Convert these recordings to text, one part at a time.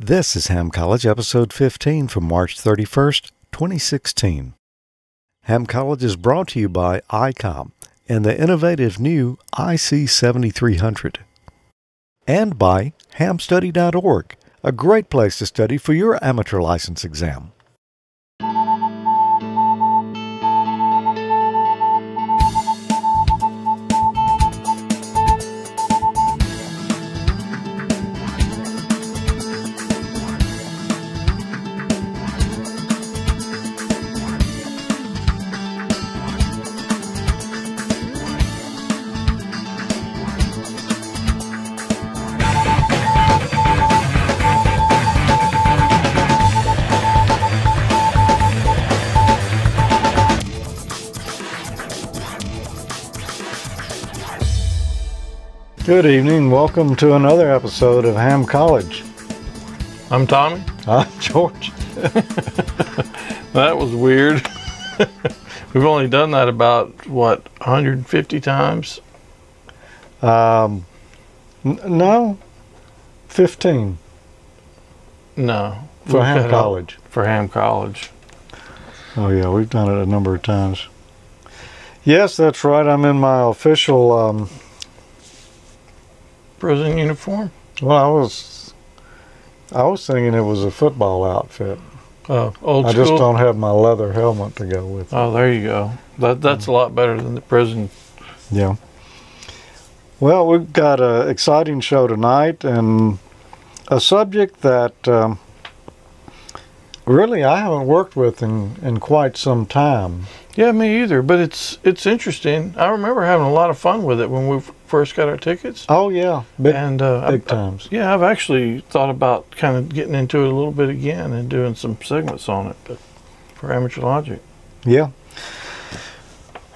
This is Ham College, episode 15 from March 31st, 2016. Ham College is brought to you by ICOM and the innovative new IC 7300, and by hamstudy.org, a great place to study for your amateur license exam. Good evening. Welcome to another episode of Ham College. I'm Tommy. I'm George. That was weird. We've only done that about what 150 times. Um, n- no, 15 No, for We've Ham College. For Ham College. Oh, yeah, we've done it a number of times. Yes, that's right. I'm in my official. Um, Prison uniform. well, I was. I was thinking it was a football outfit. Oh, old I school. just don't have my leather helmet to go with. Oh, there you go. That that's a lot better than the prison. Yeah. Well, we've got an exciting show tonight and a subject that um, really I haven't worked with in, in quite some time. Yeah, me either. But it's it's interesting. I remember having a lot of fun with it when we first got our tickets. Oh, yeah. Big, and uh, big I- times. yeah, I've actually thought about kind of getting into it a little bit again and doing some segments on it, but for amateur logic, Yeah.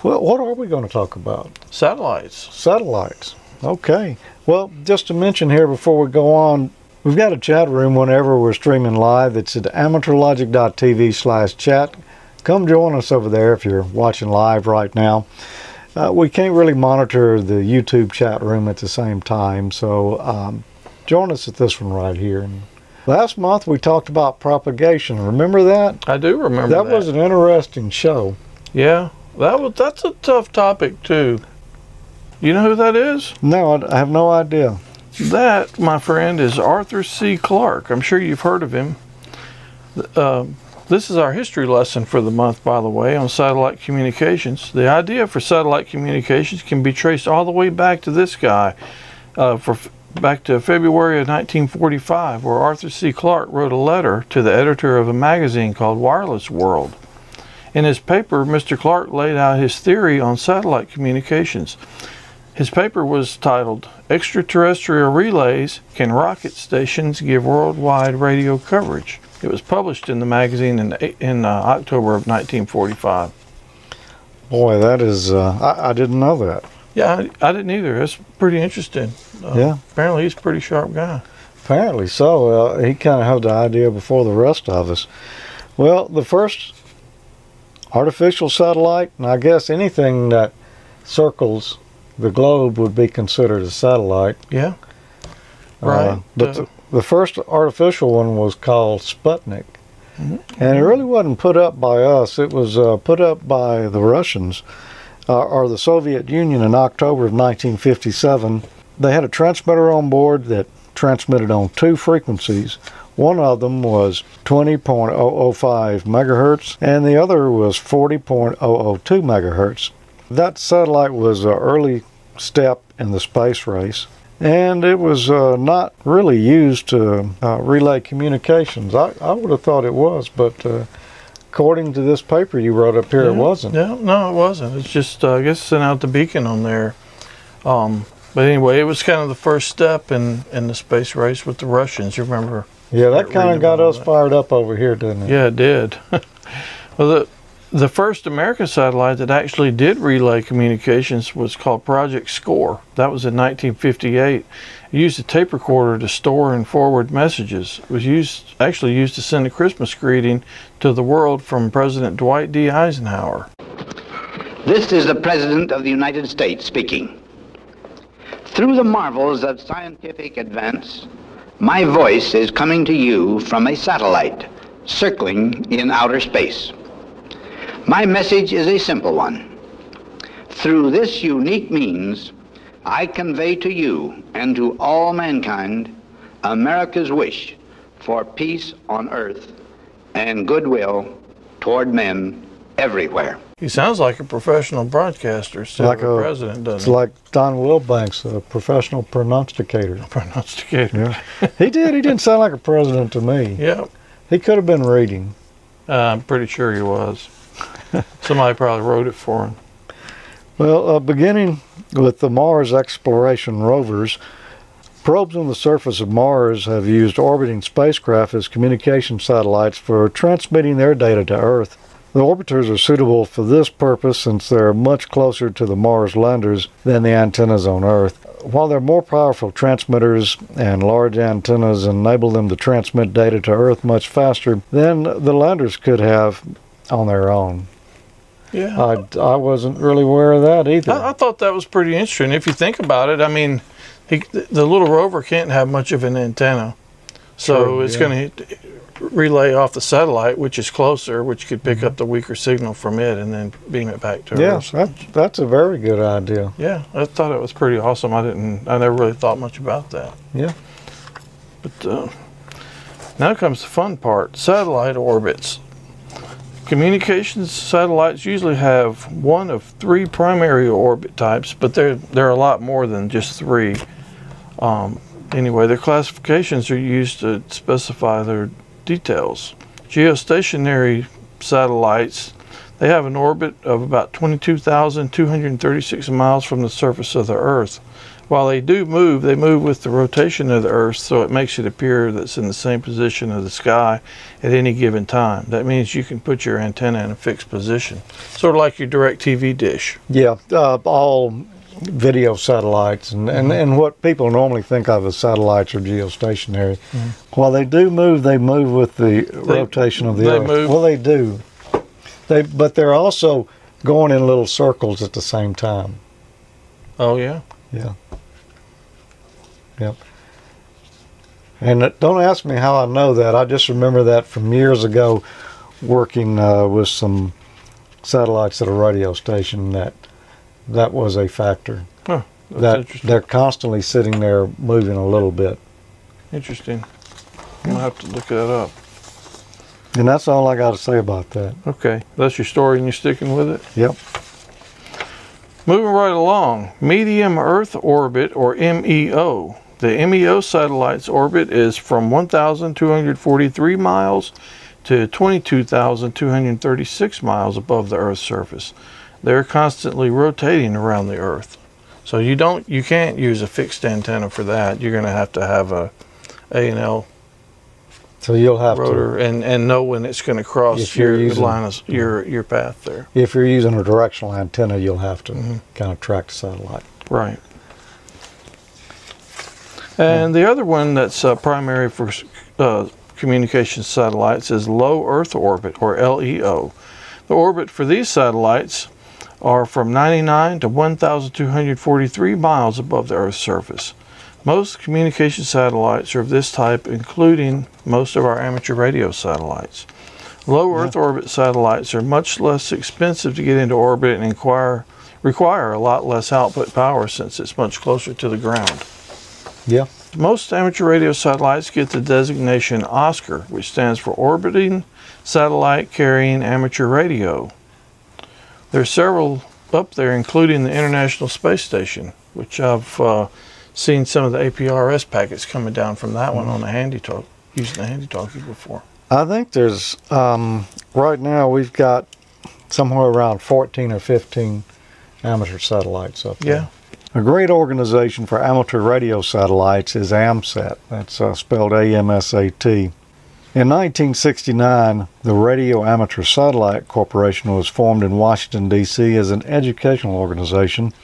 Well, what are we going to talk about? satellites. Satellites. Okay. Well, just to mention here before we go on, we've got a chat room whenever we're streaming live. It's at amateurlogic.tv slash chat. Come join us over there if you're watching live right now. Uh, we can't really monitor the YouTube chat room at the same time, so um, join us at this one right here. And last month we talked about propagation. Remember that? I do remember That that. was an interesting show. Yeah, that was that's a tough topic too. You know who that is? No, I I have no idea. That, my friend, is Arthur C. Clarke. I'm sure you've heard of him. Uh, this is our history lesson for the month, by the way, on satellite communications. The idea for satellite communications can be traced all the way back to this guy, uh, for back to February of 1945, where Arthur C. Clarke wrote a letter to the editor of a magazine called Wireless World. In his paper, Mr. Clarke laid out his theory on satellite communications. His paper was titled Extraterrestrial Relays Can Rocket Stations Give Worldwide Radio Coverage? It was published in the magazine in, in uh, October of 1945. Boy, that is, uh, I, I didn't know that. Yeah, I, I didn't either. That's pretty interesting. Uh, Yeah. Apparently, he's a pretty sharp guy. Apparently so. Uh, he kind of had the idea before the rest of us. Well, the first artificial satellite, and I guess anything that circles the globe would be considered a satellite. Yeah. Uh, Right. but Uh, the, the first artificial one was called Sputnik. Mhm. And it really wasn't put up by us. It was uh, put up by the Russians uh, or the Soviet Union in October of 1957. They had a transmitter on board that transmitted on two frequencies. One of them was 20.005 megahertz, and the other was 40.002 megahertz. That satellite was an early step in the space race, and it was uh, not really used to uh, relay communications. I, I would have thought it was, but uh, according to this paper you wrote up here, it wasn't. Yeah, no, it wasn't. It's just, uh, I guess, sent out the beacon on there. Um, but anyway, it was kind of the first step in, in the space race with the Russians. You remember? Yeah, that kind of got us that. fired up over here, didn't it? Yeah, it did. well, the the first American satellite that actually did relay communications was called Project Score. That was in 1958. It used a tape recorder to store and forward messages. It was used actually used to send a Christmas greeting to the world from President Dwight D. Eisenhower. This is the President of the United States speaking. Through the marvels of scientific advance, My voice is coming to you from a satellite circling in outer space. My message is a simple one. Through this unique means, I convey to you and to all mankind America's wish for peace on earth and goodwill toward men everywhere. He sounds like a professional broadcaster instead Like of a, a- president, It's doesn't like Don Wilbanks, a professional pronosticator. he? Pronosticator. Yeah. he did. He didn't sound like a president to me. Yeah, He could have been reading. uh, I'm pretty sure he was. Somebody probably wrote it for him. Well, uh, beginning with the Mars exploration rovers, probes on the surface of Mars have used orbiting spacecraft as communication satellites for transmitting their data to Earth. The orbiters are suitable for this purpose since they're much closer to the Mars landers than the antennas on Earth. While they're more powerful transmitters and large antennas enable them to transmit data to Earth much faster than the landers could have on their own. Yeah. I, I wasn't really aware of that either. I, I thought that was pretty interesting. If you think about it, I mean, he, the little rover can't have much of an antenna, so True, it's yeah. going to relay off the satellite, which is closer, which could pick up the weaker signal from it and then beam it back to Yes, Earth. that, that's a very good idea. Yeah, I thought it was pretty awesome. I didn't, I never really thought much about that. Yeah. But uh, now comes the fun part: satellite orbits. Communications satellites usually have one of three primary orbit types, but there there are a lot more than just three. Um, anyway, their classifications are used to specify their details. Geostationary satellites they have an orbit of about 22,236 miles from the surface of the Earth. While they do move, they move with the rotation of the Earth, so it makes it appear that it's in the same position of the sky at any given time. That means you can put your antenna in a fixed position, sort of like your direct TV dish. Yeah, uh, all video satellites and, and, and what people normally think of as satellites are geostationary. While they do move, they move with the rotation of the they Earth. move- Well, they do. They, but they're also going in little circles at the same time. Oh yeah, Yeah. Yep. And uh, don't ask me how I know that. I just remember that from years ago working uh, with some satellites at a radio station that that was a factor. that's that they're constantly sitting there moving a little bit. Interesting. I'm gonna have to look that up. And that's all I got to say about that. Okay, that's your story, and you're sticking with it. Yep. Moving right along, medium Earth orbit or MEO. The MEO satellite's orbit is from 1,243 miles to 22,236 miles above the Earth's surface. They're constantly rotating around the Earth. So you don't, you can't use a fixed antenna for that. You're going to have to have a A and L So you'll have rotor and, and know when it's going to cross your using- line of, your your path there. if you're using a directional antenna, you'll have to Mhm. kind of track the satellite. Right. And the other one that's uh, primary for uh, communication satellites is low Earth orbit, or LEO. The orbit for these satellites are from 99 to 1,243 miles above the Earth's surface. Most communication satellites are of this type, including most of our amateur radio satellites. Low Earth orbit satellites are much less expensive to get into orbit and inquire, require a lot less output power since it's much closer to the ground. Yeah. Most amateur radio satellites get the designation OSCAR, which stands for Orbiting Satellite Carrying Amateur Radio. There are several up there, including the International Space Station, which I've uh, seen some of the APRS packets coming down from that one on the handy talk, using the handy talkie before. I think there's um, right now we've got somewhere around 14 or 15 amateur satellites up there. Yeah. A great organization for amateur radio satellites is AMSAT. That's uh, spelled A-M-S-A-T. In 1969, the Radio Amateur Satellite Corporation was formed in Washington, D.C. as an educational organization.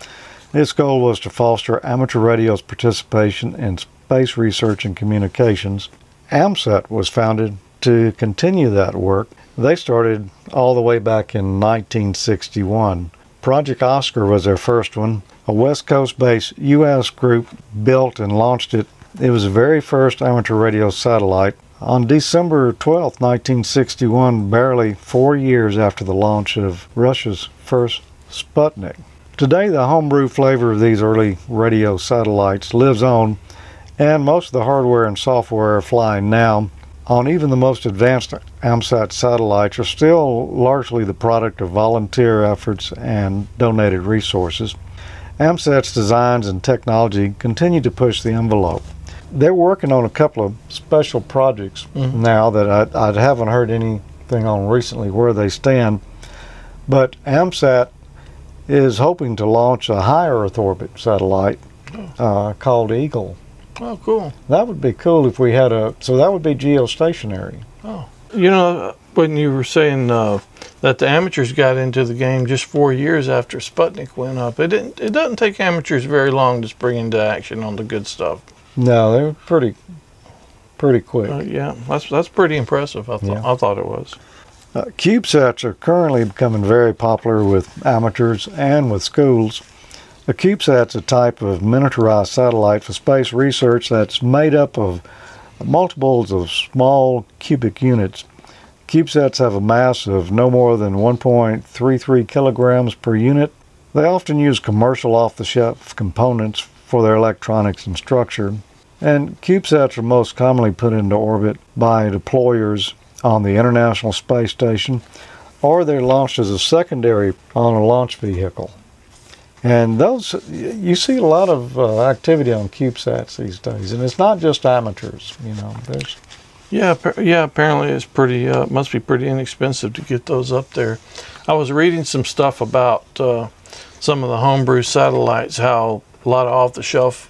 Its goal was to foster amateur radio's participation in space research and communications. AMSAT was founded to continue that work. They started all the way back in 1961. Project Oscar was their first one. A West Coast based U.S. group built and launched it It was the very first amateur radio satellite on December 12, 1961, barely four years after the launch of Russia's first Sputnik. Today, the homebrew flavor of these early radio satellites lives on, and most of the hardware and software are flying now on even the most advanced AMSAT satellites are still largely the product of volunteer efforts and donated resources. AMSAT's designs and technology continue to push the envelope they're working on a couple of special projects mm-hmm. now that I, I haven't heard anything on recently where they stand. But AMSAT is hoping to launch a high Earth orbit satellite oh. uh, called Eagle. Oh, cool. That would be cool if we had a. So that would be geostationary. Oh, you know, when you were saying uh, that the amateurs got into the game just four years after Sputnik went up, it didn't. It doesn't take amateurs very long to spring into action on the good stuff. No, they were pretty, pretty quick. Uh, yeah, that's that's pretty impressive. I thought yeah. I thought it was. Uh, CubeSats are currently becoming very popular with amateurs and with schools. A CubeSat's a type of miniaturized satellite for space research that's made up of multiples of small cubic units. CubeSats have a mass of no more than 1.33 kilograms per unit. They often use commercial off-the-shelf components for their electronics and structure. And CubeSats are most commonly put into orbit by deployers on the International Space Station, or they're launched as a secondary on a launch vehicle. And those, you see a lot of uh, activity on CubeSats these days, and it's not just amateurs. You know, there's. Yeah, yeah. Apparently, it's pretty. Uh, must be pretty inexpensive to get those up there. I was reading some stuff about uh, some of the homebrew satellites, how a lot of off-the-shelf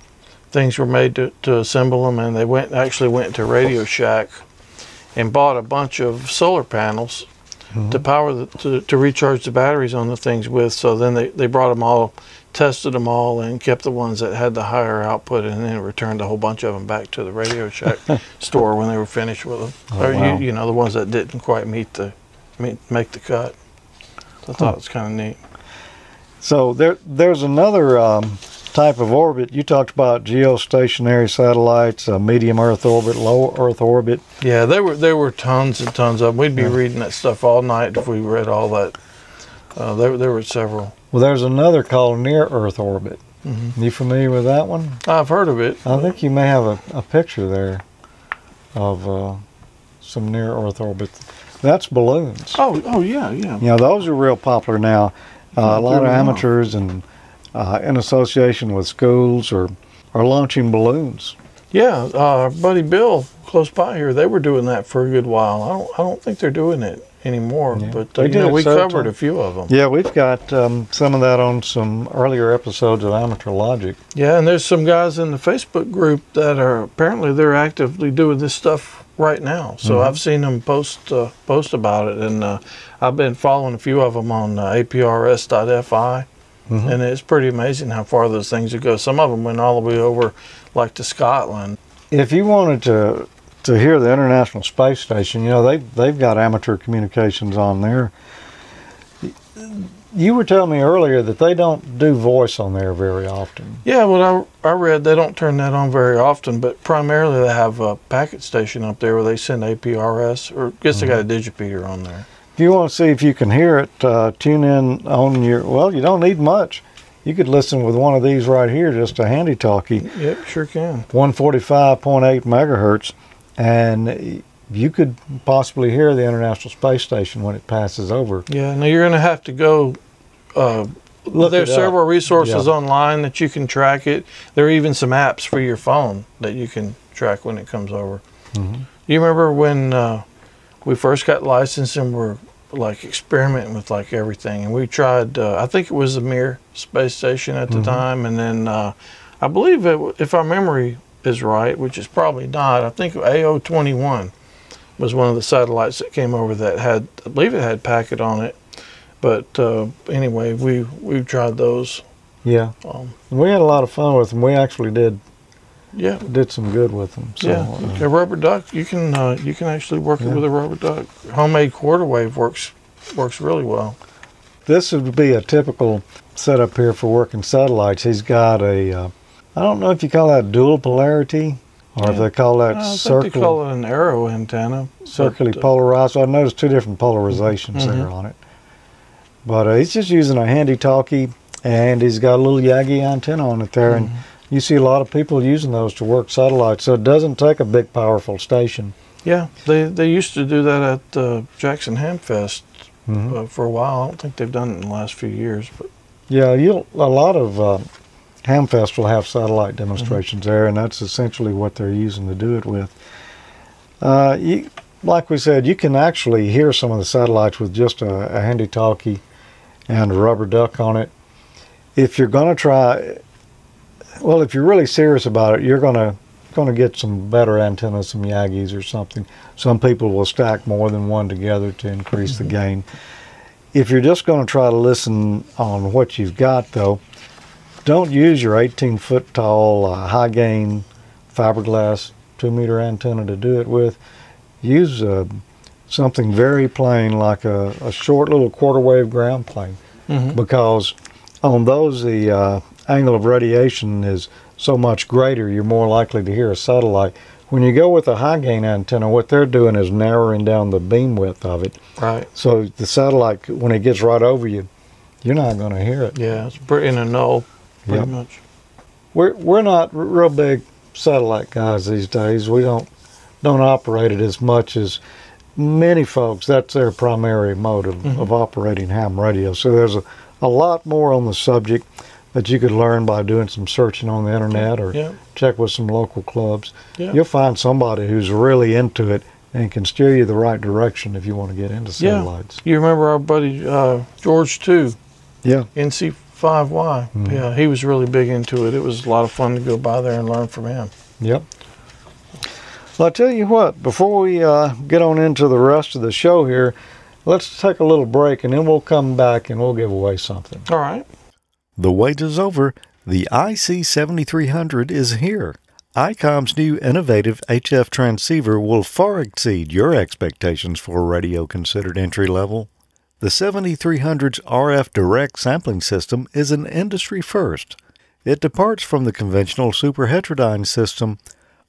things were made to, to assemble them, and they went actually went to Radio Shack and bought a bunch of solar panels mm-hmm. to power the, to, to recharge the batteries on the things with. So then they, they brought them all, tested them all, and kept the ones that had the higher output, and then returned a whole bunch of them back to the Radio Shack store when they were finished with them. Oh, or wow. you, you know the ones that didn't quite meet the meet, make the cut. So I thought huh. it was kind of neat. So there there's another. Um, type of orbit. You talked about geostationary satellites, uh, medium Earth orbit, low Earth orbit. Yeah, there were there were tons and tons of them. We'd be yeah. reading that stuff all night if we read all that. Uh, there there were several. Well, there's another called near Earth orbit. Mm-hmm. You familiar with that one? I've heard of it. I think you may have a, a picture there of uh, some near Earth orbit. That's balloons. Oh, oh yeah, yeah. You know, those are real popular now. Uh, a lot of amateurs and uh, in association with schools or, or launching balloons. Yeah, uh, buddy Bill close by here, they were doing that for a good while. I don't, I don't think they're doing it anymore, yeah. but uh, you know, we covered a few of them. Yeah, we've got um, some of that on some earlier episodes of Amateur Logic. Yeah, and there's some guys in the Facebook group that are apparently they're actively doing this stuff right now. So mm-hmm. I've seen them post uh, post about it, and uh, I've been following a few of them on uh, aprs.fi. Mm-hmm. And it's pretty amazing how far those things would go. Some of them went all the way over, like to Scotland. If you wanted to to hear the International Space Station, you know they they've got amateur communications on there. You were telling me earlier that they don't do voice on there very often. Yeah, well, I, I read they don't turn that on very often, but primarily they have a packet station up there where they send APRS, or I guess mm-hmm. they got a mm-hmm. digipeater on there. If you want to see if you can hear it, uh, tune in on your. Well, you don't need much. You could listen with one of these right here, just a handy talkie. Yep, sure can. 145.8 megahertz, and you could possibly hear the International Space Station when it passes over. Yeah, now you're going to have to go. Uh, There's several resources yeah. online that you can track it. There are even some apps for your phone that you can track when it comes over. Mm-hmm. You remember when uh, we first got licensed and were like experimenting with like everything, and we tried. Uh, I think it was the Mir space station at the mm-hmm. time, and then uh, I believe it, if our memory is right, which is probably not. I think AO twenty one was one of the satellites that came over that had, I believe it had packet on it. But uh, anyway, we we tried those. Yeah, um, we had a lot of fun with them. We actually did yeah, did some good with them. So, yeah, uh, a rubber duck. You can uh, you can actually work yeah. it with a rubber duck. Homemade quarter wave works works really well. This would be a typical setup here for working satellites. He's got a uh, I don't know if you call that dual polarity. or if they call that I think they circle, call it an arrow antenna. circularly but, uh, polarized. I noticed two different polarizations there Mhm. on it. But uh, he's just using a handy talkie, and he's got a little Yagi antenna on it there, and Mm-hmm. You see a lot of people using those to work satellites. So it doesn't take a big, powerful station. Yeah, they they used to do that at uh, Jackson Hamfest Mhm. uh, for a while. I don't think they've done it in the last few years, but Yeah, you a lot of uh, Hamfest will have satellite demonstrations there, and that's essentially what they're using to do it with. Uh, you, like we said, you can actually hear some of the satellites with just a, a handy talkie and a rubber duck on it. If you're going to try, well, if you're really serious about it, you're going to going to get some better antennas, some Yagis or something. Some people will stack more than one together to increase the gain. If you're just going to try to listen on what you've got, though, don't use your 18 foot tall uh, high gain fiberglass 2 meter antenna to do it with. Use uh, something very plain like a, a short little quarter wave ground plane Mhm. because on those the uh, angle of radiation is so much greater, you're more likely to hear a satellite. When you go with a high gain antenna, what they're doing is narrowing down the beam width of it. right, So the satellite, when it gets right over you, you're not going to hear it. yeah, it's pretty in a null, pretty Yep. much. We're we're not r- real big satellite guys these days. We don't don't operate it as much as many folks. That's their primary mode of, Mhm. of operating ham radio. So there's a, a lot more on the subject that you could learn by doing some searching on the internet or Yeah, check with some local clubs. yeah, You'll find somebody who's really into it and can steer you the right direction if you want to get into Yeah. satellites. You remember our buddy uh, George too, Yeah. NC5Y. Mhm. Yeah, he was really big into it. It was a lot of fun to go by there and learn from him. Yep. Well, I tell you what, before we uh, get on into the rest of the show here, let's take a little break and then we'll come back and we'll give away something. All right. The wait is over. The IC7300 is here. ICOM's new innovative HF transceiver will far exceed your expectations for a radio considered entry level. The 7300's RF direct sampling system is an industry first. It departs from the conventional superheterodyne system.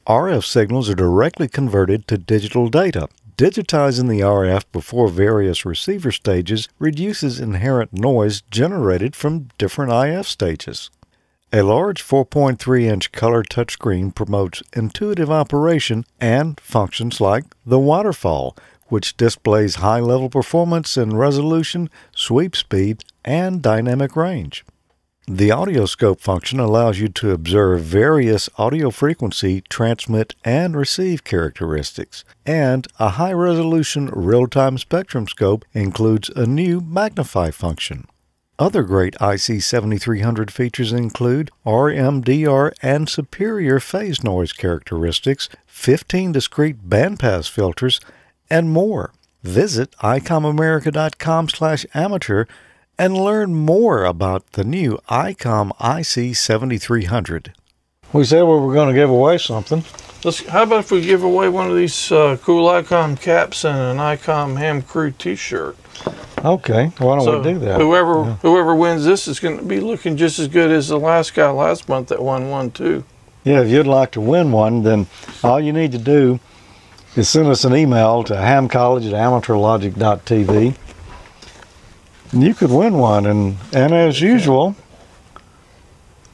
RF signals are directly converted to digital data. Digitizing the RF before various receiver stages reduces inherent noise generated from different IF stages. A large 4.3 inch color touchscreen promotes intuitive operation and functions like the waterfall, which displays high level performance in resolution, sweep speed, and dynamic range. The audioscope function allows you to observe various audio frequency, transmit, and receive characteristics, and a high resolution real time spectrum scope includes a new magnify function. Other great IC7300 features include RMDR and superior phase noise characteristics, 15 discrete bandpass filters, and more. Visit icomamerica.com/amateur and learn more about the new ICOM IC7300. We said we were going to give away something. Let's. How about if we give away one of these uh, cool ICOM caps and an ICOM Ham Crew T-shirt? Okay, why don't so we do that? whoever whoever wins this is going to be looking just as good as the last guy last month that won one too. Yeah, if you'd like to win one, then all you need to do is send us an email to hamcollege at amateurlogic.tv. And you could win one. And, and as usual,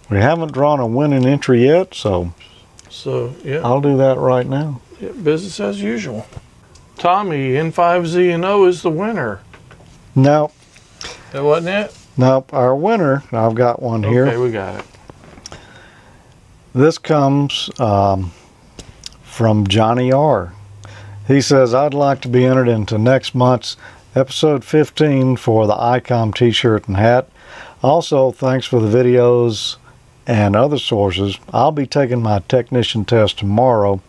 we haven't drawn a winning entry yet, so So yeah, I'll do that right now. yeah, business as usual. Tommy N5ZNO is the winner. Now, That wasn't it. now our winner, I've got one here. Okay, we got it. This comes um, from Johnny R. He says, I'd like to be entered into next month's episode 15 for the ICOM t shirt and hat. Also, thanks for the videos and other sources. I'll be taking my technician test tomorrow,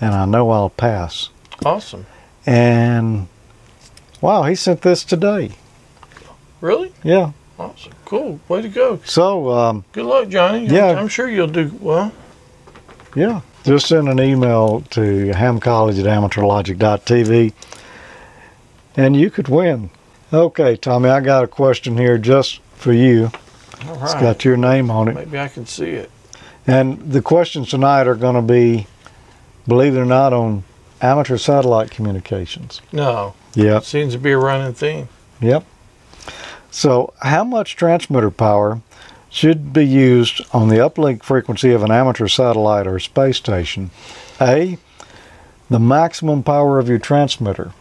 and I know I'll pass. Awesome. And wow, he sent this today. Really? Yeah. Awesome. Cool. Way to go. So, um, Good luck, Johnny. Yeah. I'm sure you'll do well. Yeah. Just send an email to hamcollege at amateurlogic.tv and you could win. Okay, Tommy, I got a question here just for you. All It's right. got your name on it. Maybe I can see it. And the questions tonight are going to be believe it or not, on amateur satellite communications. No, Yep. seems to be a running theme. Yep. So, how much transmitter power should be used on the uplink frequency of an amateur satellite or space station? A. The maximum power of your transmitter.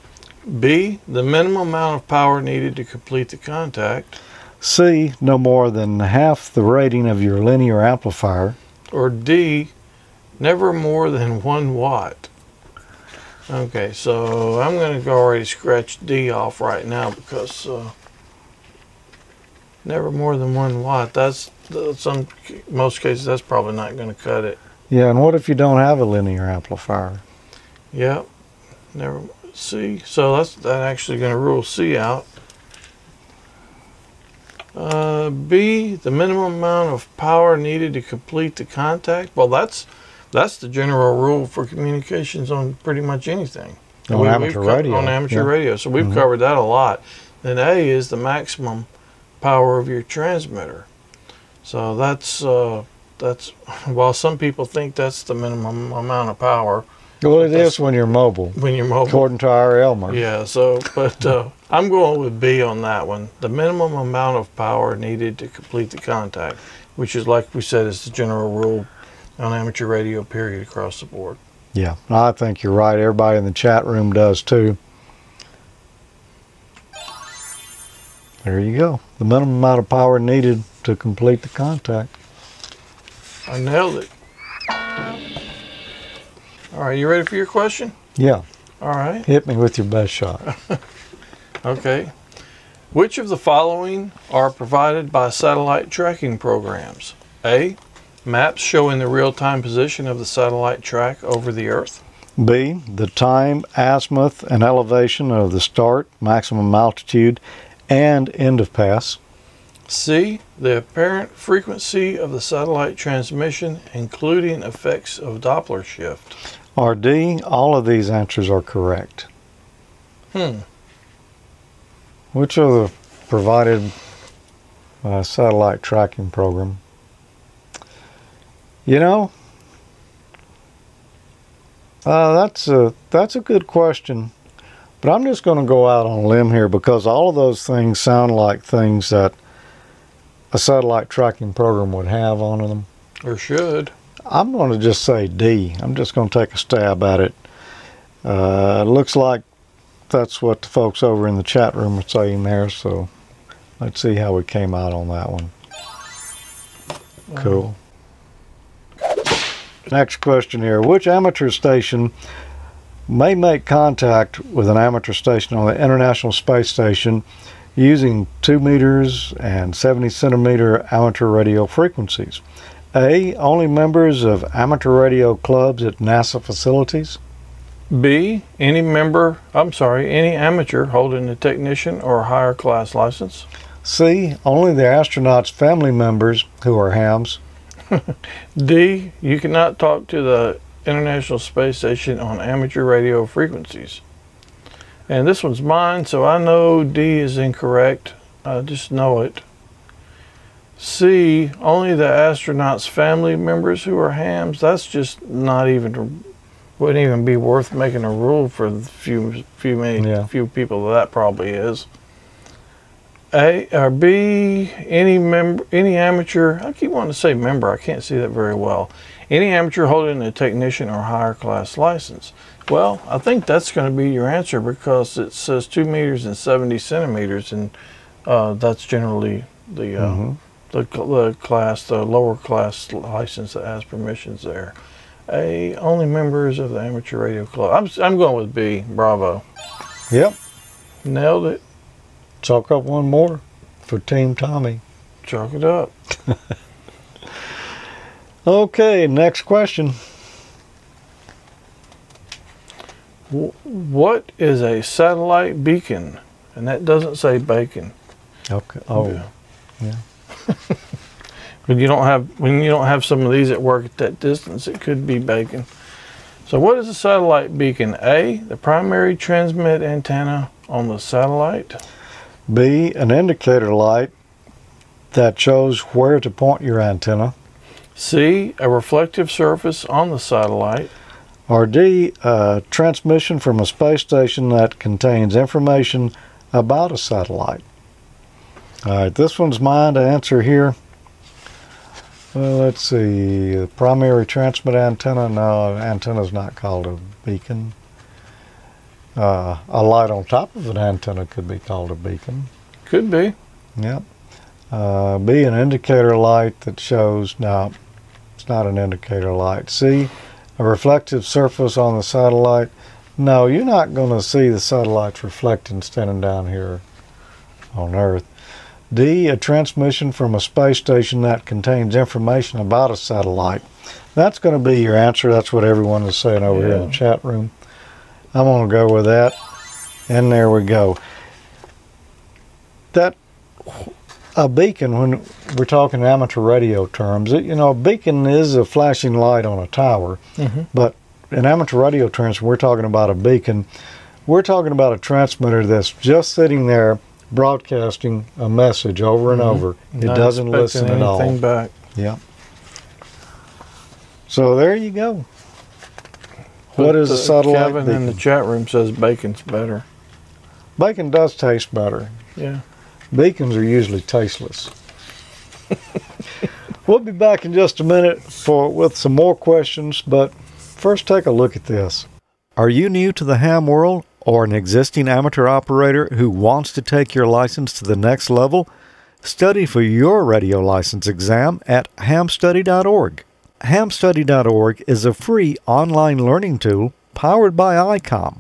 B, the minimum amount of power needed to complete the contact. C. No more than half the rating of your linear amplifier. Or D, never more than one watt. Okay, so I'm going to go already scratch D off right now because uh, never more than one watt. That's some most cases that's probably not going to cut it. Yeah, and what if you don't have a linear amplifier? Yep, never C. So that's that actually going to rule C out. Uh, B, the minimum amount of power needed to complete the contact. Well, that's that's the general rule for communications on pretty much anything. On We- amateur radio, On amateur yeah. radio. So we've Mhm. covered that a lot. Then A is the maximum power of your transmitter. So that's uh, that's while some people think that's the minimum amount of power Well, it is when you're mobile, when you're mobile. according to our Elmer. Yeah, so, but uh, I'm going with B on that one. The minimum amount of power needed to complete the contact, which is like we said, is the general rule on amateur radio, period, across the board. Yeah, I think you're right. Everybody in the chat room does too. There you go. The minimum amount of power needed to complete the contact. I nailed it. All right, you ready for your question? Yeah, All right. hit me with your best shot. Okay. Which of the following are provided by satellite tracking programs? A. Maps showing the real time position of the satellite track over the Earth. B, the time, azimuth, and elevation of the start, maximum altitude, and end of pass. C. The apparent frequency of the satellite transmission, including effects of Doppler shift. Or D, all of these answers are correct. Hmm. Which of the provided uh, satellite tracking program? You know, uh, that's a that's a good question, but I'm just going to go out on a limb here because all of those things sound like things that a satellite tracking program would have on them. Or should. I'm going to just say D. I'm just going to take a stab at it. Uh, it looks like that's what the folks over in the chat room are saying there, so let's see how we came out on that one. Cool. Next question here. Which amateur station may make contact with an amateur station on the International Space Station using 2 meters and 70 centimeter amateur radio frequencies? A. Only members of amateur radio clubs at NASA facilities. B. Any member, I'm sorry, any amateur holding a technician or higher class license. C. Only the astronauts' family members who are hams. D. You cannot talk to the International Space Station on amateur radio frequencies. And this one's mine, so I know D is incorrect. I just know it. C. Only the astronauts' family members who are hams. That's just not even wouldn't even be worth making a rule for the few few many Yeah. few people that, that probably is. A or B, any member, any amateur. I keep wanting to say member. I can't see that very well. Any amateur holding a technician or higher class license. Well, I think that's going to be your answer because it says two meters and seventy centimeters, and uh, that's generally the, uh, Mhm. The the class, the lower class license that has permissions there. A only members of the amateur radio club. I'm I'm going with B. Bravo. Yep. Nailed it. Chalk up one more for Team Tommy. Chalk it up. Okay, next question. What is a satellite beacon? And that doesn't say bacon. Okay. Oh, Yeah. yeah. When you don't have when you don't have some of these at work at that distance, it could be bacon. So what is a satellite beacon? A, the primary transmit antenna on the satellite. B, an indicator light that shows where to point your antenna. C, a reflective surface on the satellite. Or D, a transmission from a space station that contains information about a satellite? All right, this one's mine to answer here. Well, let's see. The primary transmit antenna. No, antenna's not called a beacon. Uh, a light on top of an antenna could be called a beacon. Could be. Yep. Uh, B, an indicator light that shows. No, it's not an indicator light. C, a reflective surface on the satellite. No, you're not going to see the satellites reflecting standing down here on Earth. D, a transmission from a space station that contains information about a satellite. That's going to be your answer. That's what everyone is saying over here in the chat room. I'm going to go with that. And there we go. That a beacon when we're talking amateur radio terms, it, you know, a beacon is a flashing light on a tower, Mhm. but in amateur radio terms, when we're talking about a beacon, we're talking about a transmitter that's just sitting there broadcasting a message over and over. It Not doesn't listen at all. anything back. Yeah. So there you go. What But, is uh, a satellite Kevin in the chat room says bacon's better. Bacon does taste better. Yeah. Beacons are usually tasteless. we'll be back in just a minute for with some more questions, but first take a look at this. Are you new to the ham world or an existing amateur operator who wants to take your license to the next level? Study for your radio license exam at hamstudy.org. Hamstudy.org is a free online learning tool powered by ICOM.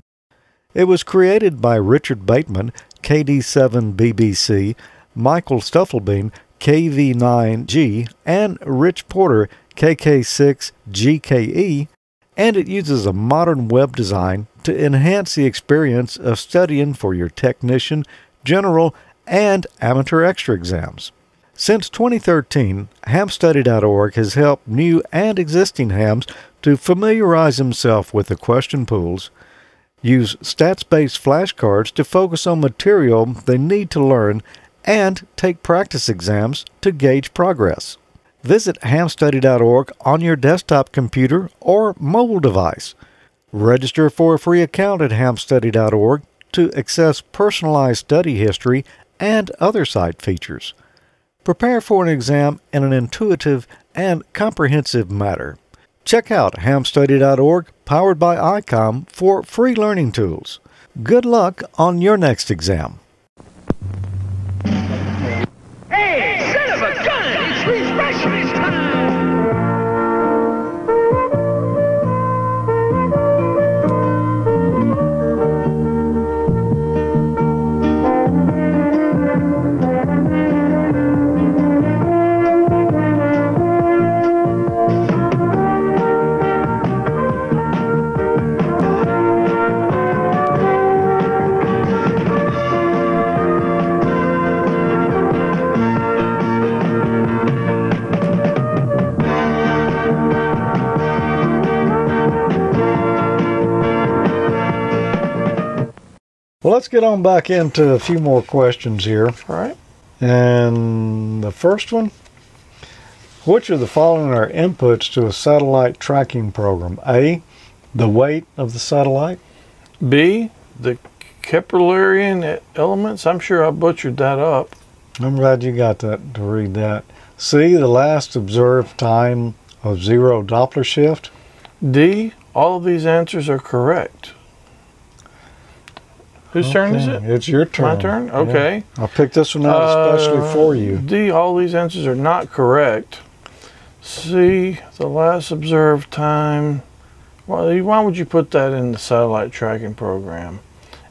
It was created by Richard Bateman, KD7BBC, Michael Stufflebeam, KV9G, and Rich Porter, KK6GKE, and it uses a modern web design to enhance the experience of studying for your technician, general, and amateur extra exams. Since 2013, hamstudy.org has helped new and existing hams to familiarize themselves with the question pools, use stats based flashcards to focus on material they need to learn, and take practice exams to gauge progress. Visit hamstudy.org on your desktop computer or mobile device. Register for a free account at hamstudy.org to access personalized study history and other site features. Prepare for an exam in an intuitive and comprehensive manner. Check out hamstudy.org, powered by ICOM, for free learning tools. Good luck on your next exam. Well, let's get on back into a few more questions here. All right. And the first one Which of the following are inputs to a satellite tracking program? A. The weight of the satellite. B, the Keplerian elements. I'm sure I butchered that up. I'm glad you got that to read that. C. The last observed time of zero Doppler shift. D, all of these answers are correct. Whose turn is it? It's your turn. My turn? Yeah. Okay. I picked this one out especially Uh, for you. D, all these answers are not correct. C, the last observed time. Why, why would you put that in the satellite tracking program?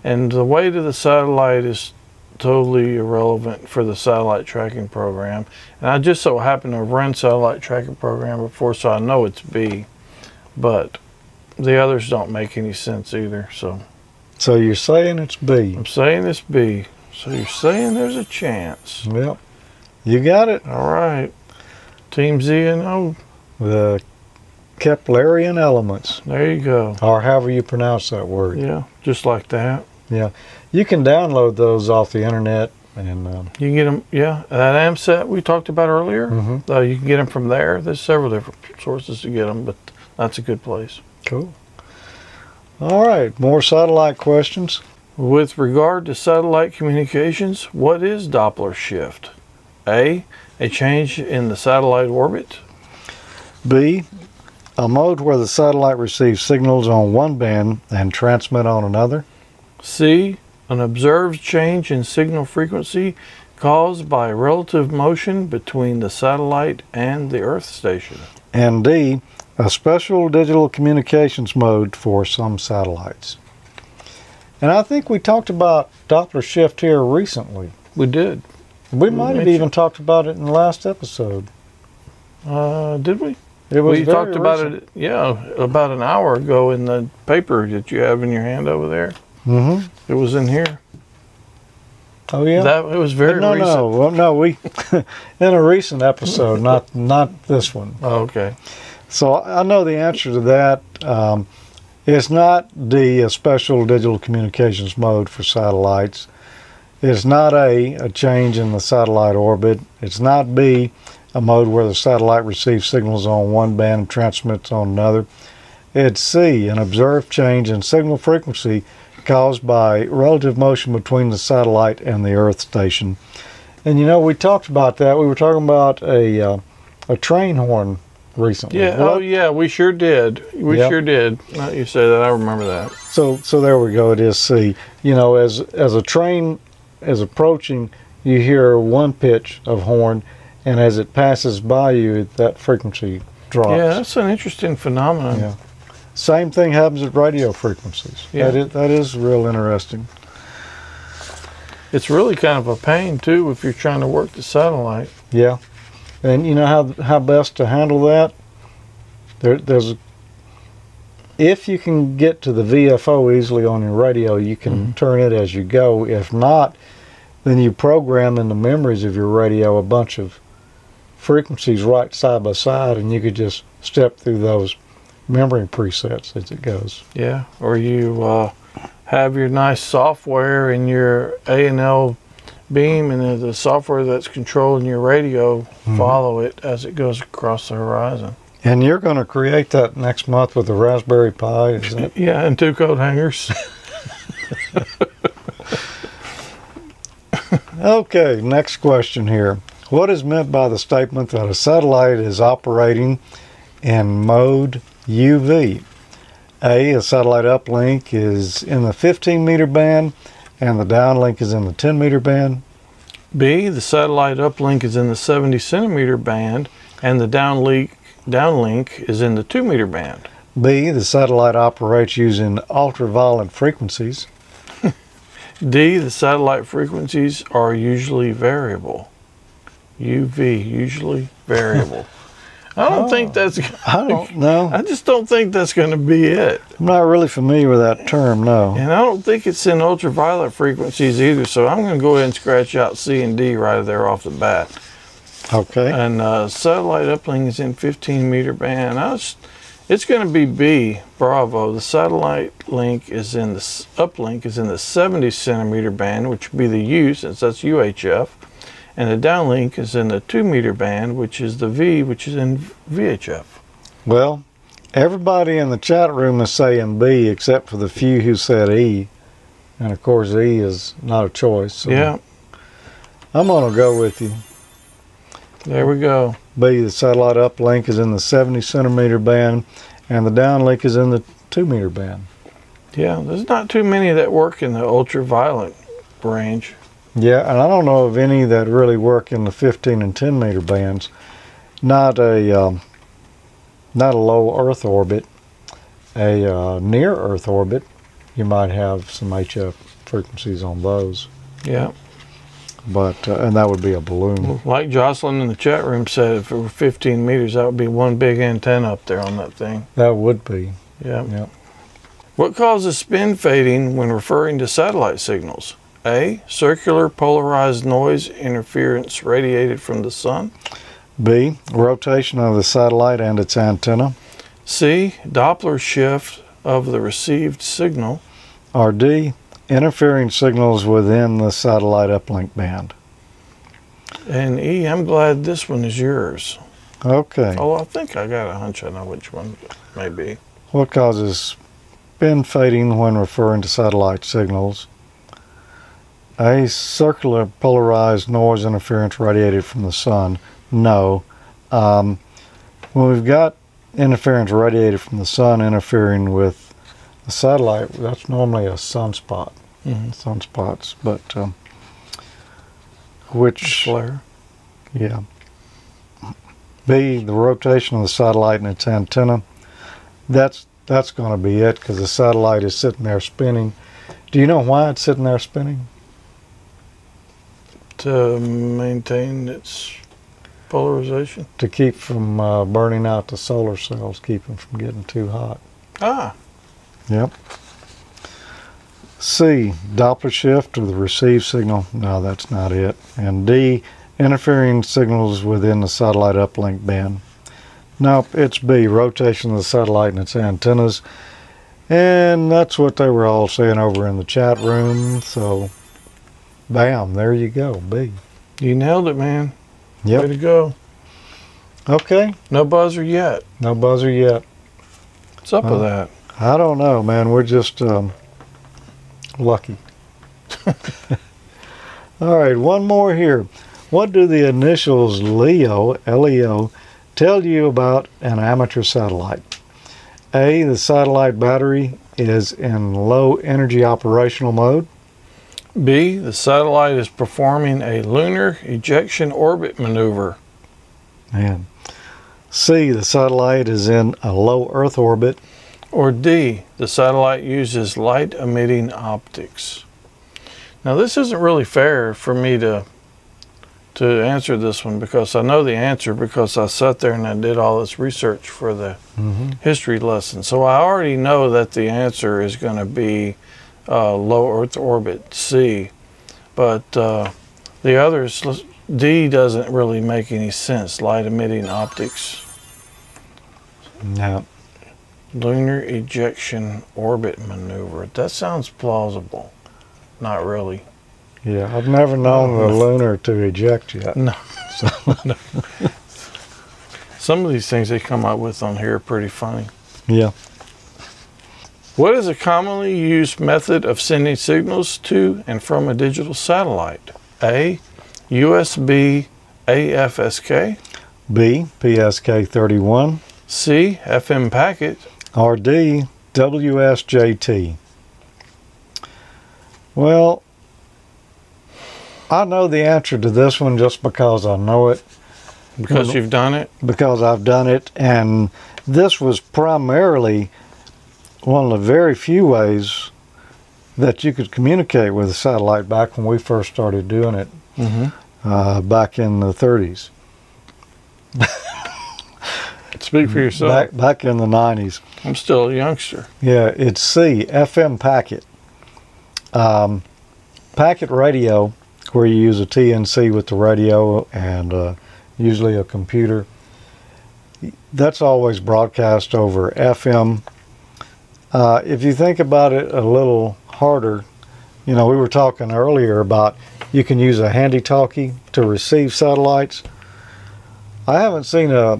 And the weight of the satellite is totally irrelevant for the satellite tracking program. And I just so happen to run satellite tracking program before, so I know it's B. But the others don't make any sense either. So So you're saying it's B. I'm saying it's B. So you're saying there's a chance. Yep. You got it. All right. Team Z and O. The Keplerian elements, There you go. or however you pronounce that word. Yeah, just like that. Yeah. You can download those off the internet, and um, You can get them. Yeah, that AMSAT we talked about earlier. Mm-hmm. Uh, you can get them from there. There's several different sources to get them, but that's a good place. cool. All right, more satellite questions. With regard to satellite communications, what is Doppler shift? A. A change in the satellite orbit. B, a mode where the satellite receives signals on one band and transmit on another. C. An observed change in signal frequency caused by relative motion between the satellite and the Earth station. And D, a special digital communications mode for some satellites. And I think we talked about Doppler shift here recently. We did. We might have even talked about it in the last episode. Uh, did we? It was we talked about recent. it, yeah, about an hour ago in the paper that you have in your hand over there. Mm-hmm. It was in here. Oh yeah. That it was very no, recent. no, well, no. We in a recent episode, not not this one. Oh, okay. So I know the answer to that. Um, it's not the uh, special digital communications mode for satellites. It's not A, a change in the satellite orbit. It's not B, a mode where the satellite receives signals on one band and transmits on another. It's C, an observed change in signal frequency caused by relative motion between the satellite and the Earth station. And you know, we talked about that. We were talking about a uh, a train horn recently. Yeah. Oh, what- Oh, yeah. We sure did. We Yep. sure did. Now you say that, I remember that. So so there we go. It is C. You know, as as a train is approaching, you hear one pitch of horn, and as it passes by you, that frequency drops. Yeah, that's an interesting phenomenon. Yeah. Same thing happens at radio frequencies. Yeah. That is, that is real interesting. It's really kind of a pain too if you're trying to work the satellite. Yeah. And you know how how best to handle that? There there's a, if you can get to the VFO easily on your radio, you can turn it as you go. If not, then you program in the memories of your radio a bunch of frequencies right side by side and you could just step through those memory presets as it goes. Yeah. Or you uh, have your nice software in your A and L beam, and the software that's controlling your radio mm-hmm. follow it as it goes across the horizon. And you're going to create that next month with the Raspberry Pi. Is that Yeah, and two coat hangers. Okay, next question here. What is meant by the statement that a satellite is operating in mode UV? A, a satellite uplink is in the 15 meter band and the downlink is in the 10 meter band. B, the satellite uplink is in the 70 centimeter band, and the downlink downlink is in the two meter band. B, the satellite operates using ultraviolet frequencies. D, the satellite frequencies are usually variable. UV, usually variable. I don't think that's. I don't know. I just don't think that's going to be it. I'm not really familiar with that term, no. And I don't think it's in ultraviolet frequencies either. So I'm going to go ahead and scratch out C and D right there off the bat. Okay. And uh, satellite uplink is in 15 meter band. I was, it's going to be B. Bravo. The satellite link is in the uplink is in the 70 centimeter band, which would be the U since that's UHF, and the downlink is in the two meter band, which is the V, which is in VHF. Well, everybody in the chat room is saying B except for the few who said E. And of course, E is not a choice. So Yeah, I'm going to go with you. there we go. B, the satellite uplink is in the 70 centimeter band, and the downlink is in the 2 meter band. Yeah, there's not too many that work in the ultraviolet range. Yeah, and I don't know of any that really work in the 15 and 10 meter bands. Not a um, not a low Earth orbit, a uh, near Earth orbit. You might have some HF frequencies on those, Yeah. but uh, and that would be a balloon. Like Jocelyn in the chat room said, if it were 15 meters, that would be one big antenna up there on that thing. That would be. Yeah. Yep. What causes spin fading when referring to satellite signals? A. Circular polarized noise interference radiated from the sun. B, rotation of the satellite and its antenna. C. Doppler shift of the received signal. Or D, interfering signals within the satellite uplink band. And E. I'm glad this one is yours. Okay. Oh, I think I got a hunch I know which one may be. What causes spin fading when referring to satellite signals. A circular polarized noise interference radiated from the sun. No. Um, when we've got interference radiated from the sun interfering with the satellite, that's normally a sunspot. Mhm. Sunspots, but um, which Flare. yeah. B, the rotation of the satellite and its antenna. That's that's going to be it because the satellite is sitting there spinning. Do you know why it's sitting there spinning? To maintain its polarization. To keep from uh, burning out the solar cells, keep them from getting too hot. Ah, Yep. C, Doppler shift of the received signal. No, that's not it. And D, interfering signals within the satellite uplink band. Nope, it's B, rotation of the satellite and its antennas. And that's what they were all saying over in the chat room. So, bam, there you go, B. you nailed it, man. Way to go. Okay, No buzzer yet. no buzzer yet. What's up Uh, with that? I don't know, man. We're just um, lucky. All right, one more here. What do the initials LEO, LEO, tell you about an amateur satellite? A, the satellite battery is in low energy operational mode. B, the satellite is performing a lunar ejection orbit maneuver. Man. C, the satellite is in a low Earth orbit. Or D, the satellite uses light emitting optics. Now, this isn't really fair for me to to answer this one because I know the answer because I sat there and I did all this research for the Mm-hmm. history lesson. So I already know that the answer is going to be uh, low Earth orbit C, but uh, the others D doesn't really make any sense. Light emitting optics, Yeah. lunar ejection orbit maneuver. That sounds plausible. Not really. Yeah, I've never known the lunar to eject yet. No. Some of these things they come up with on here are pretty funny. Yeah. What is a commonly used method of sending signals to and from a digital satellite? A. USB AFSK. B, PSK 31. C. FM packet. Or D, WSJT. Well, I know the answer to this one just because I know it, Because you've done it. because I've done it, and this was primarily one of the very few ways that you could communicate with a satellite back when we first started doing it Mm-hmm. uh, back in the 30s, Speak for yourself. back, back in the 90s. I'm still a youngster. Yeah, it's C, FM packet. Um, packet radio, where you use a TNC with the radio and uh, usually a computer. That's always broadcast over FM. Uh, if you think about it a little harder, you know, we were talking earlier about you can use a handy talkie to receive satellites. I haven't seen a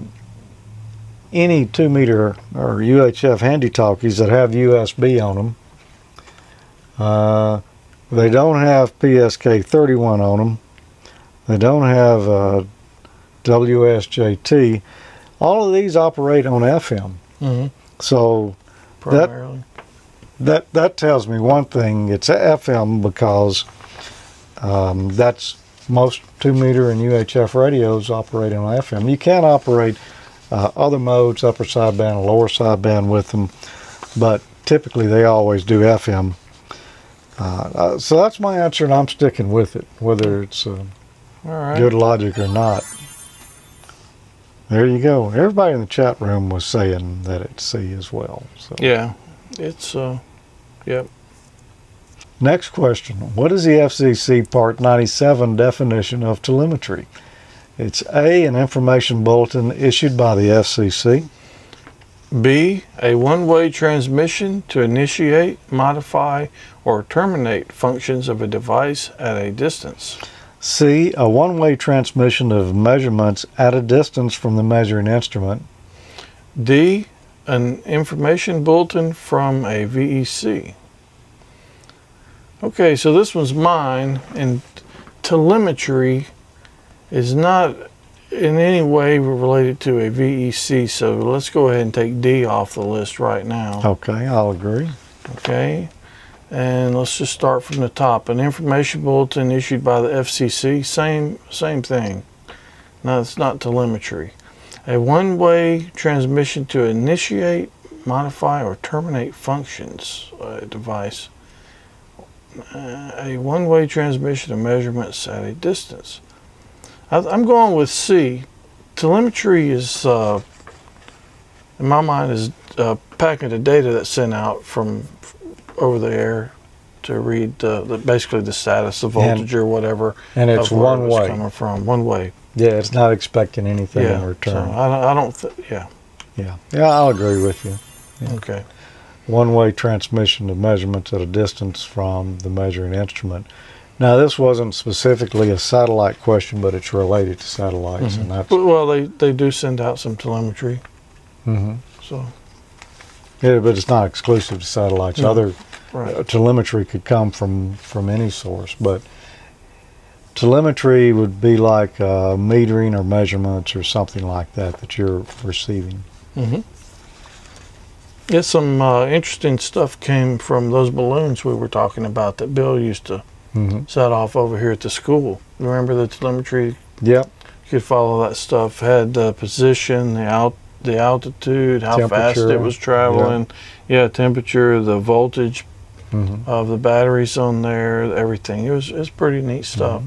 any two meter or UHF handy talkies that have USB on them. Uh, they don't have PSK 31 on them. They don't have uh, WSJT. All of these operate on FM. Mm-hmm. So Primarily. that that tells me one thing. It's FM because um, that's most two meter and UHF radios operate on FM. You can operate uh, other modes, upper sideband and lower sideband with them, but typically they always do FM. Uh, uh, so that's my answer, and I'm sticking with it, whether it's uh, All right. good logic or not. There you go. Everybody in the chat room was saying that it's C as well. So. Yeah. It's uh. Yep. Next question. What is the FCC Part 97 definition of telemetry? It's A, an information bulletin issued by the FCC. B. A one-way transmission to initiate, modify, or terminate functions of a device at a distance. C, a one way transmission of measurements at a distance from the measuring instrument. D. an information bulletin from a VEC. Okay, so this one's mine, and telemetry is not in any way related to a VEC, so let's go ahead and take D off the list right now. Okay, I'll agree. Okay, and let's just start from the top. An information bulletin issued by the FCC, same same thing. No, it's not telemetry. A one-way transmission to initiate, modify, or terminate functions uh, device. Uh, a one-way transmission of measurements at a distance. I, I'm going with C. Telemetry is, uh, in my mind, is a packet of data that's sent out from over the air to read uh, the, basically the status, the voltage, or whatever. And it's where it one way. coming from. One way. Yeah, it's not expecting anything in Yeah. So return. I, don't- I don't. Th- yeah. yeah, yeah, I'll agree with you. Okay. One-way transmission of measurements at a distance from the measuring instrument. Now, this wasn't specifically a satellite question, but it's related to satellites, and that's well, they they do send out some telemetry. Mm-hmm. So yeah, but it's not exclusive to satellites. No. Other right. telemetry could come from from any source, but telemetry would be like uh, metering or measurements or something like that that you're receiving. Mm-hmm. Yeah, some uh, interesting stuff came from those balloons we were talking about that Bill used to hmm set off over here at the school. Remember the telemetry? Yep. You could follow that stuff. Had the position, the out, the altitude, how fast it was traveling. Yeah, temperature, the voltage hmm of the batteries on there, everything. It was it's pretty neat stuff.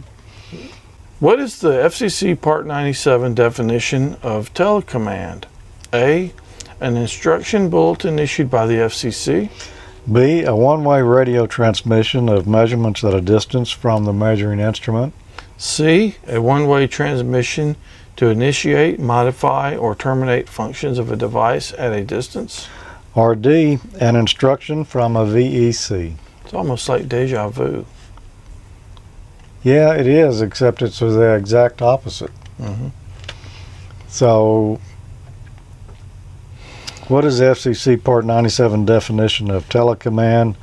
What is the FCC Part 97 definition of telecommand? A. An instruction bulletin issued by the FCC. B, a one-way radio transmission of measurements at a distance from the measuring instrument. C. A one way transmission to initiate, modify, or terminate functions of a device at a distance. Or D, an instruction from a VEC. It's almost like deja vu. Yeah, it is, except it's the exact opposite. Mhm. So, what is FCC Part 97 definition of telecommand?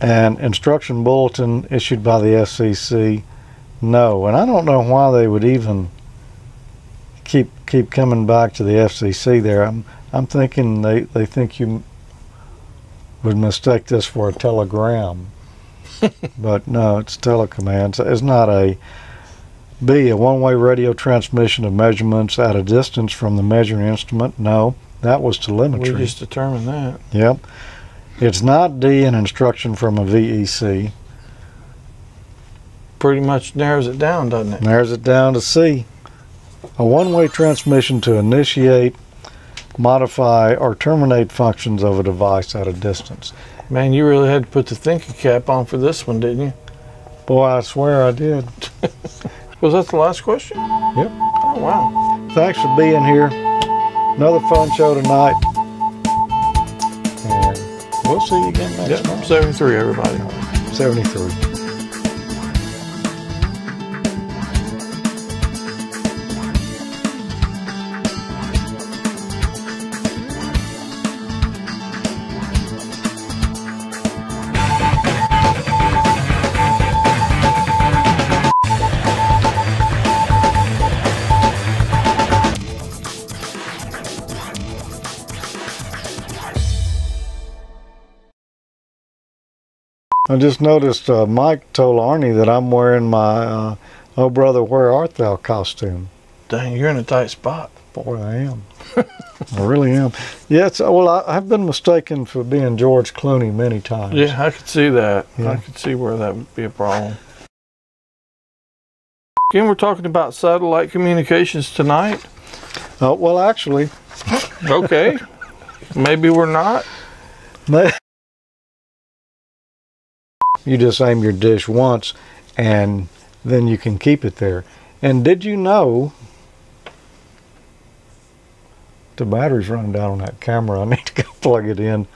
An instruction bulletin issued by the FCC? No, and I don't know why they would even keep keep coming back to the FCC there. I'm I'm thinking they, they think you would mistake this for a telegram. but no, it's telecommand. So it's not a B, a one-way radio transmission of measurements at a distance from the measuring instrument. No, that was telemetry. We just determined that. Yep. It's not D, an instruction from a VEC. Pretty much narrows it down, doesn't it? Narrows it down to C. A one-way transmission to initiate, modify, or terminate functions of a device at a distance. Man, you really had to put the thinking cap on for this one, didn't you? Boy, I swear I did. Was that the last question? Yep. Oh, wow. Thanks for being here. Another fun show tonight. And we'll see you again next Yep, month. 73, everybody. 73. I just noticed uh, Mike told Arnie that I'm wearing my uh, Oh Brother Where Art Thou costume. Dang, you're in a tight spot. Boy, I am. I really am. Yeah, it's, well, I, I've been mistaken for being George Clooney many times. Yeah, I could see that. I could see where that would be a problem. Again, we're talking about satellite communications tonight. Uh, well, actually, Okay. Maybe we're not. ma- you just aim your dish once and then you can keep it there. And did you know the battery's running down on that camera? I need to go plug it in.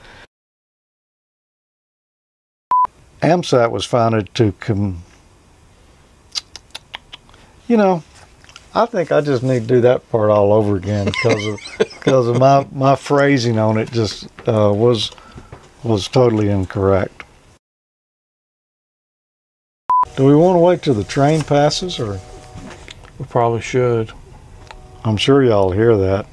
AMSAT was founded to com- you know, I think I just need to do that part all over again because of because of my my phrasing on it just uh, was was totally incorrect. Do we want to wait till the train passes, or We probably should. I'm sure y'all hear that?